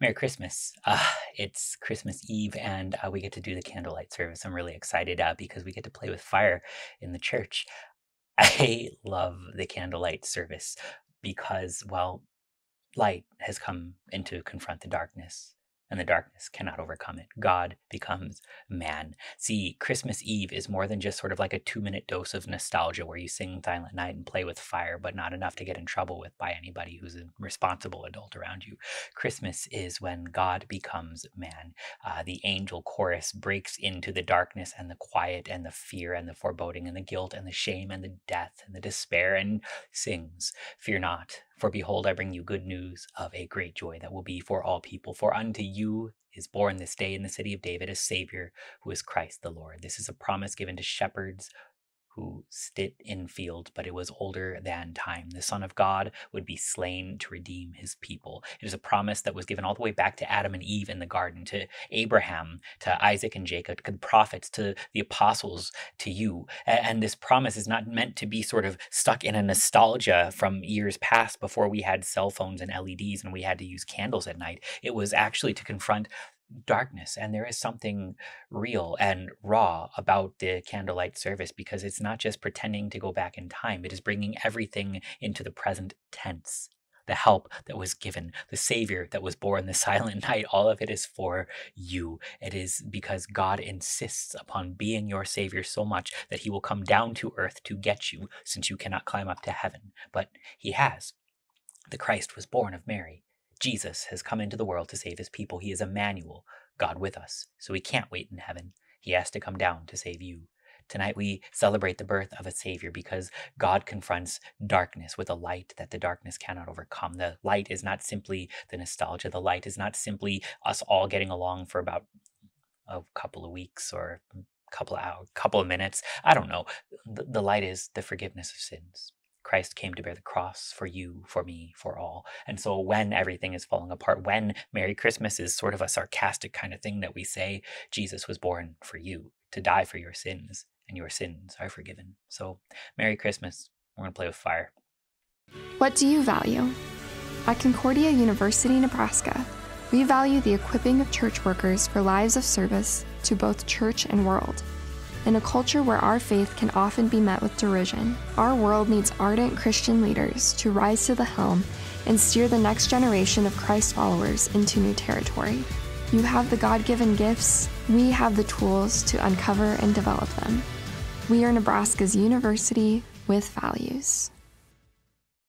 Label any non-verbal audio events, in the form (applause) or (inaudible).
Merry Christmas. Uh, it's Christmas Eve, and uh, we get to do the candlelight service. I'm really excited uh, because we get to play with fire in the church. (laughs) I love the candlelight service because, well, light has come in to confront the darkness and the darkness cannot overcome it. God becomes man. See, Christmas Eve is more than just sort of like a two minute dose of nostalgia where you sing Silent Night and play with fire, but not enough to get in trouble with by anybody who's a responsible adult around you. Christmas is when God becomes man. Uh, the angel chorus breaks into the darkness and the quiet and the fear and the foreboding and the guilt and the shame and the death and the despair and sings, Fear not, for behold, I bring you good news of a great joy that will be for all people. For unto you is born this day in the city of David a Savior who is Christ the Lord. This is a promise given to shepherds who stood in field, but it was older than time. The Son of God would be slain to redeem his people. It is a promise that was given all the way back to Adam and Eve in the garden, to Abraham, to Isaac and Jacob, to the prophets, to the apostles, to you. And this promise is not meant to be sort of stuck in a nostalgia from years past before we had cell phones and LEDs and we had to use candles at night. It was actually to confront darkness and there is something real and raw about the candlelight service because it's not just pretending to go back in time it is bringing everything into the present tense. The help that was given the savior that was born the (laughs) silent night all of it is for you. It is because god insists upon being your savior so much that he will come down to earth to get you since you cannot climb up to heaven. But he has. The christ was born of mary Jesus has come into the world to save his people. He is Emmanuel, God with us. So he can't wait in heaven. He has to come down to save you. Tonight we celebrate the birth of a Savior because God confronts darkness with a light that the darkness cannot overcome. The light is not simply the nostalgia. The light is not simply us all getting along for about a couple of weeks or a couple of hours, couple of minutes. I don't know. The, the light is the forgiveness of sins. Christ came to bear the cross for you, for me, for all. And so when everything is falling apart, when Merry Christmas is sort of a sarcastic kind of thing that we say, Jesus was born for you to die for your sins, and your sins are forgiven. So Merry Christmas. We're going to play with fire. What do you value? At Concordia University, Nebraska, we value the equipping of church workers for lives of service to both church and world. In a culture where our faith can often be met with derision, our world needs ardent Christian leaders to rise to the helm and steer the next generation of Christ followers into new territory. You have the God given gifts, we have the tools to uncover and develop them. We are Nebraska's university with values.